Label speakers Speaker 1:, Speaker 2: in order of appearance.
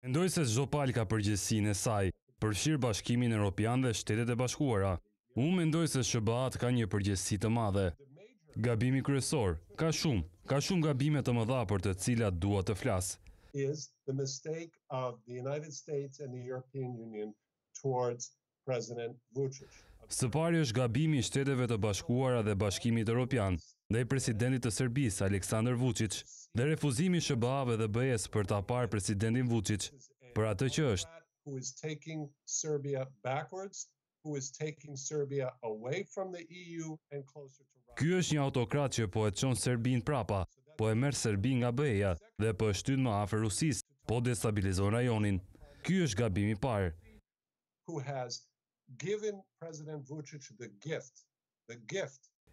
Speaker 1: Mendoj se çdo palë ka përgjegjësinë e saj, përfshirë Bashkimin Europian dhe Shtetet e Bashkuara. Unë mendoj se SHBA-të kanë një përgjegjësi të madhe. Gabimi kryesor, ka shumë, ka shumë gabime të mëdha për të cilat dua të
Speaker 2: flas. president Vuçiç.
Speaker 1: Së pari është gabimi i Shteteve të Bashkuara dhe Bashkimit Europian ndaj presidentit të Serbisë, Aleksandër Vuçiç dhe refuzimi i SHBA-ve dhe BE-së për ta parë presidentin Vuçiç për atë që është. Ky është një autokrat që po e çon Serbinë prapa, po e merr Serbinë nga BE-ja dhe po e shtyn më afër Rusisë, po destabilizon rajonin. Ky është gabimi i parë.
Speaker 2: given President Vucic the gift, the gift